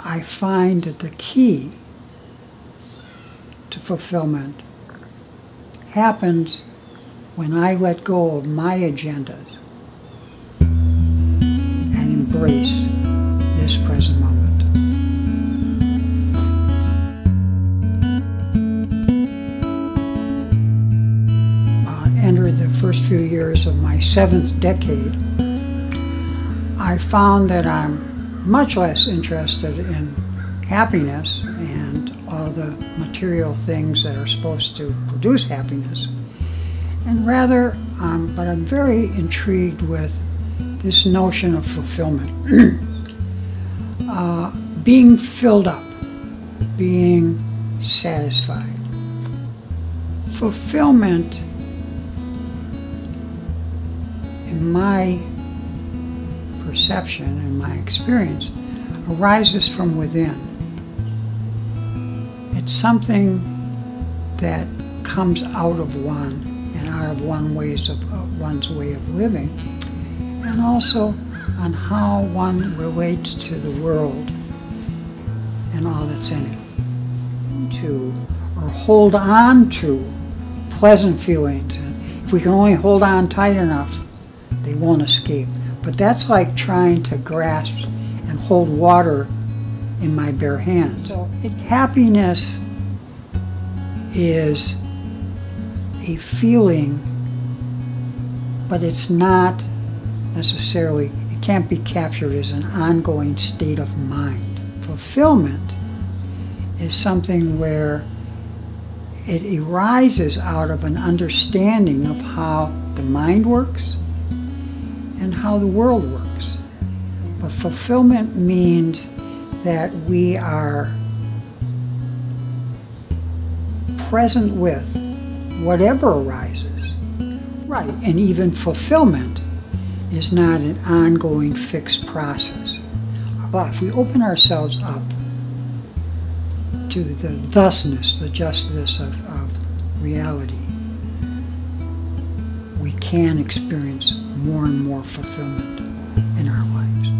I find that the key to fulfillment happens when I let go of my agendas and embrace this present moment. Uh, enter the first few years of my seventh decade, I found that I'm much less interested in happiness and all the material things that are supposed to produce happiness. And rather, um, but I'm very intrigued with this notion of fulfillment. uh, being filled up, being satisfied. Fulfillment, in my perception and my experience, arises from within. It's something that comes out of one and out of one ways of uh, one's way of living, and also on how one relates to the world and all that's in it. To or hold on to pleasant feelings. And if we can only hold on tight enough, they won't escape. But that's like trying to grasp and hold water in my bare hands. So it, happiness is a feeling, but it's not necessarily, it can't be captured as an ongoing state of mind. Fulfillment is something where it arises out of an understanding of how the mind works and how the world works. But fulfillment means that we are present with whatever arises. Right, and even fulfillment is not an ongoing fixed process. But if we open ourselves up to the thusness, the justness of, of reality, we can experience more and more fulfillment in our life.